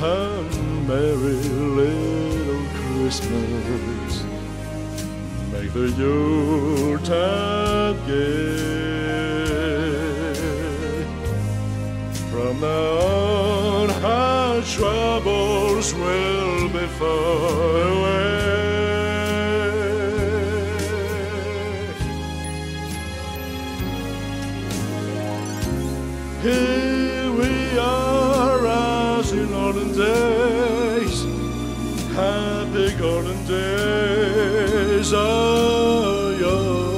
a merry little Christmas. Make the Yuletide gay. From now on, our troubles will be far away. In olden days, happy golden days of yore.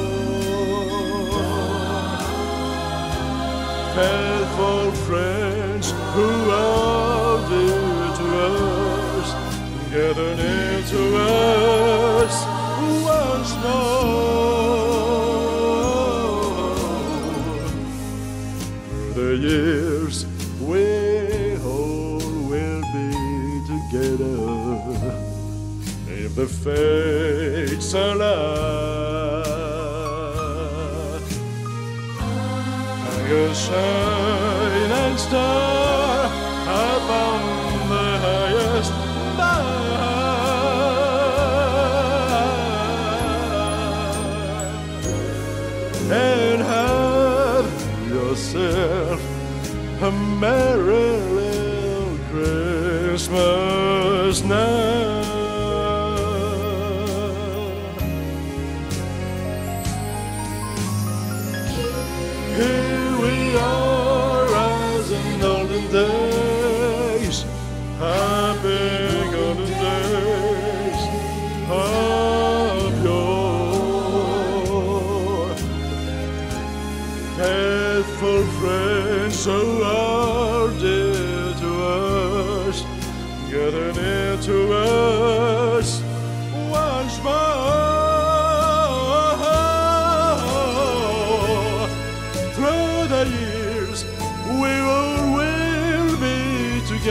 Faithful friends who are dear to us, gather near to us once more the years we together if the fates allow. Hang a shining star upon the highest bough and have yourself a merry little Christmas now. Here we are as in olden days, happy golden days of yore. Faithful friends so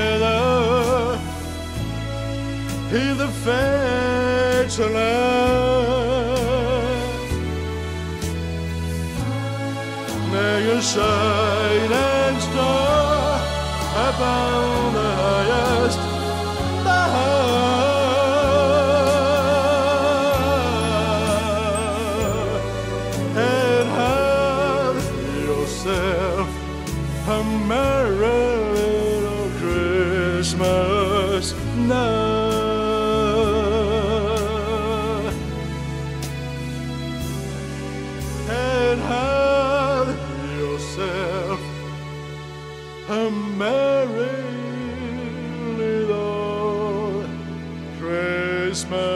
together. If the allow. May a shining star upon the highest Christmas now. and have yourself a merry little Christmas.